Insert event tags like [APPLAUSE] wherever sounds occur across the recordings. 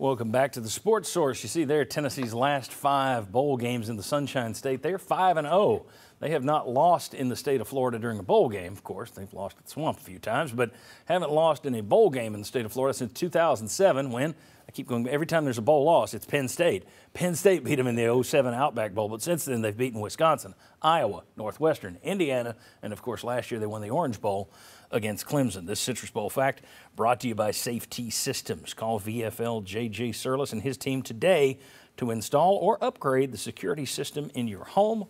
Welcome back to the Sports Source. You see there Tennessee's last five bowl games in the Sunshine State. They're 5 and 0. They have not lost in the state of Florida during a bowl game, of course. They've lost at the Swamp a few times, but haven't lost in a bowl game in the state of Florida since 2007 when I keep going every time there's a bowl loss, it's Penn State. Penn State beat them in the 07 Outback Bowl, but since then they've beaten Wisconsin, Iowa, Northwestern, Indiana, and of course last year they won the Orange Bowl against Clemson. This Citrus Bowl fact brought to you by Safety Systems. Call VFL JJ Surlis and his team today to install or upgrade the security system in your home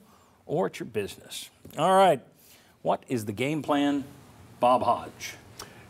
or at your business. All right, what is the game plan, Bob Hodge?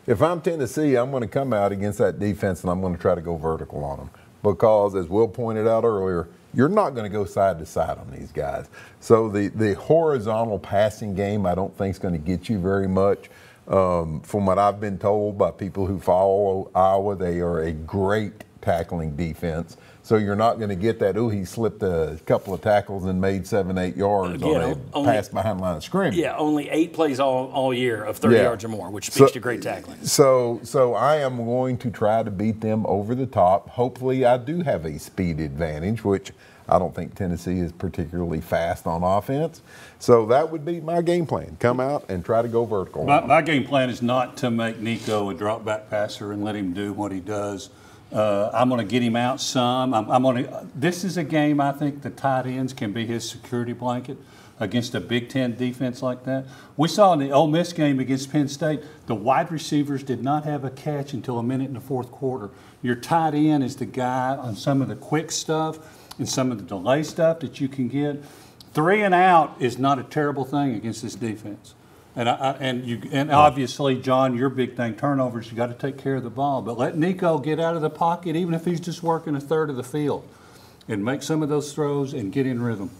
If I'm Tennessee, I'm going to come out against that defense and I'm going to try to go vertical on them because, as Will pointed out earlier, you're not going to go side to side on these guys. So the, the horizontal passing game, I don't think is going to get you very much. Um, from what I've been told by people who follow Iowa, they are a great tackling defense. So you're not going to get that. Oh, he slipped a couple of tackles and made seven, eight yards Again, on a only, pass behind line of scrimmage. Yeah, only eight plays all, all year of 30 yeah. yards or more, which speaks so, to great tackling. So, so I am going to try to beat them over the top. Hopefully, I do have a speed advantage, which I don't think Tennessee is particularly fast on offense. So that would be my game plan. Come out and try to go vertical. My, my game plan is not to make Nico a drop back passer and let him do what he does. Uh, I'm going to get him out some. I'm, I'm going to. This is a game I think the tight ends can be his security blanket against a Big Ten defense like that. We saw in the Ole Miss game against Penn State, the wide receivers did not have a catch until a minute in the fourth quarter. Your tight end is the guy on some of the quick stuff and some of the delay stuff that you can get. Three and out is not a terrible thing against this defense. And I, and you and obviously, John, your big thing turnovers. You got to take care of the ball, but let Nico get out of the pocket, even if he's just working a third of the field, and make some of those throws and get in rhythm.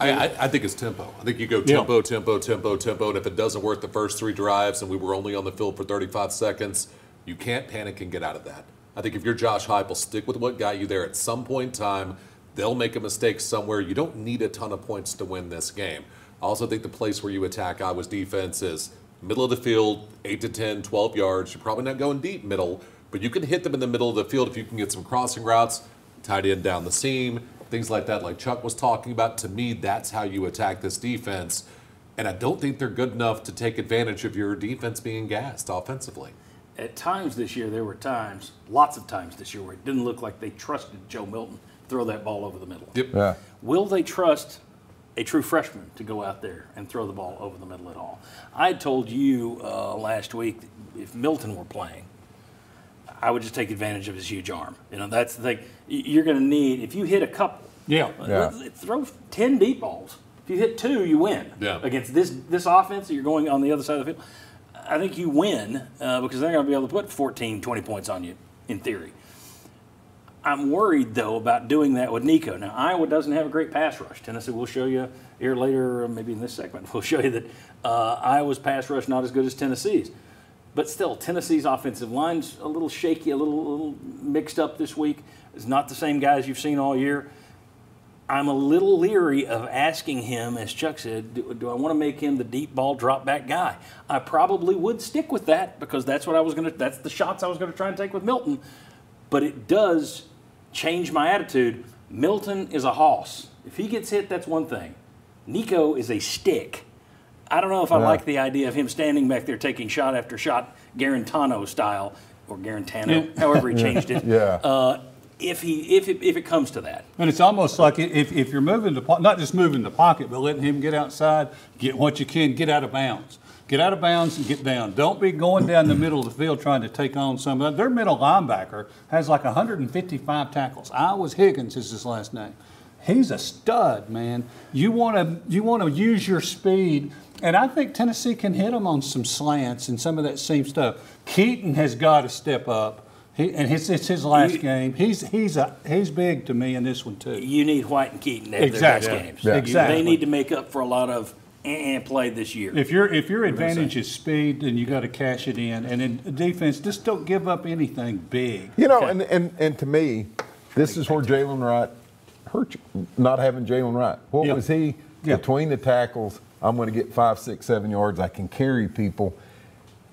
I, I, think it's tempo. I think you go tempo, yeah. tempo, tempo, tempo, and if it doesn't work the first three drives and we were only on the field for 35 seconds, you can't panic and get out of that. I think if you're Josh Heupel, stick with what got you there. At some point in time, they'll make a mistake somewhere. You don't need a ton of points to win this game. I also think the place where you attack Iowa's defense is middle of the field, 8 to 10, 12 yards. You're probably not going deep middle, but you can hit them in the middle of the field if you can get some crossing routes, tight end down the seam, things like that, like Chuck was talking about. To me, that's how you attack this defense. And I don't think they're good enough to take advantage of your defense being gassed offensively. At times this year, there were times, lots of times this year, where it didn't look like they trusted Joe Milton throw that ball over the middle. Yep. Yeah. Will they trust a true freshman to go out there and throw the ball over the middle at all. I told you uh, last week if Milton were playing, I would just take advantage of his huge arm. You know, that's the thing. You're going to need if you hit a couple. Yeah. yeah. Throw ten deep balls. If you hit two, you win. Yeah. Against this this offense that you're going on the other side of the field, I think you win uh, because they're going to be able to put 14, 20 points on you in theory. I'm worried though about doing that with Nico. Now Iowa doesn't have a great pass rush. Tennessee will show you here later, maybe in this segment, [LAUGHS] we'll show you that uh, Iowa's pass rush not as good as Tennessee's. But still, Tennessee's offensive line's a little shaky, a little, a little mixed up this week. It's not the same guys you've seen all year. I'm a little leery of asking him, as Chuck said, do, do I want to make him the deep ball drop back guy? I probably would stick with that because that's what I was going to. That's the shots I was going to try and take with Milton. But it does change my attitude. Milton is a hoss. If he gets hit, that's one thing. Nico is a stick. I don't know if I yeah. like the idea of him standing back there taking shot after shot, Guarantano style, or Guarantano, however he [LAUGHS] changed it. yeah. Uh, if he if it, if it comes to that. And it's almost like if, if you're moving the not just moving the pocket, but letting him get outside, get what you can, get out of bounds. Get out of bounds and get down. Don't be going down the middle of the field trying to take on some of Their middle linebacker has like 155 tackles. Iowa's Higgins is his last name. He's a stud, man. You want to you want to use your speed, and I think Tennessee can hit him on some slants and some of that same stuff. Keyton has got to step up. He, and it's, it's his last you, game. He's he's a he's big to me in this one too. You need White and Keyton to have exactly. their best games. Yeah. Exactly. They need to make up for a lot of and play this year. If your if your advantage is speed, then you got to cash it in. And in defense, just don't give up anything big. You know, okay. and, and and to me, this is where Jaylen Wright hurt you, not having Jaylen Wright. What yep. was he yep. between the tackles? I'm going to get five, six, seven yards. I can carry people.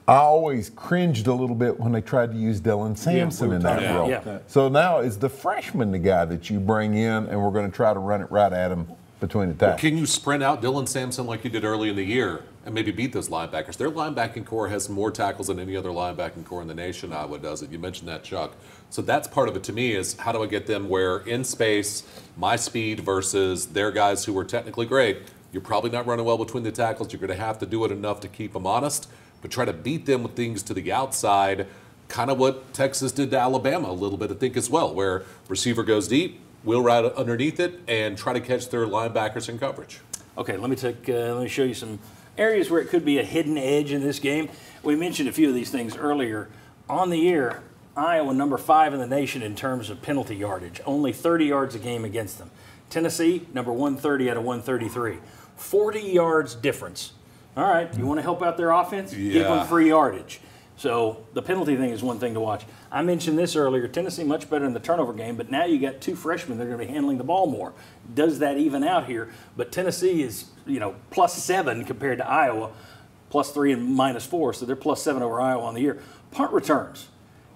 I always cringed a little bit when they tried to use Dylan Sampson we in that talking role. about that. So now is the freshman the guy that you bring in, and we're going to try to run it right at him between the tackles? Can you sprint out Dylan Sampson like you did early in the year and maybe beat those linebackers? Their linebacking corps has more tackles than any other linebacking corps in the nation. Iowa does it. You mentioned that, Chuck. So that's part of it to me is how do I get them where in space, my speed versus their guys who are technically great. You're probably not running well between the tackles. You're going to have to do it enough to keep them honest, but try to beat them with things to the outside. Kind of what Texas did to Alabama a little bit, I think, as well, where receiver goes deep, wheel ride underneath it, and try to catch their linebackers in coverage. Okay, let me take. Uh, let me show you some areas where it could be a hidden edge in this game. We mentioned a few of these things earlier. On the year, Iowa number five in the nation in terms of penalty yardage, only 30 yards a game against them. Tennessee number 130 out of 133, 40 yards difference. All right, you want to help out their offense? Give them free yardage. So the penalty thing is one thing to watch. I mentioned this earlier. Tennessee much better in the turnover game, but now you got two freshmen. They're going to be handling the ball more. Does that even out here? But Tennessee is you know plus seven compared to Iowa, plus three and minus four, so they're plus seven over Iowa on the year. Punt returns.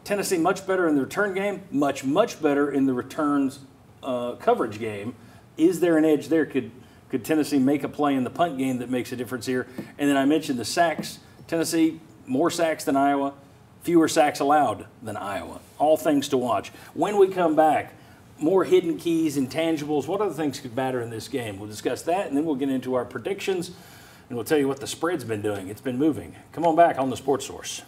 Tennessee much better in the return game, much much better in the returns uh, coverage game. Is there an edge there? Could could Tennessee make a play in the punt game that makes a difference here? And then I mentioned the sacks. Tennessee more sacks than Iowa, fewer sacks allowed than Iowa. All things to watch. When we come back, more hidden keys, intangibles. What other things could matter in this game? We'll discuss that, and then we'll get into our predictions, and we'll tell you what the spread's been doing. It's been moving. Come on back on the Sports Source.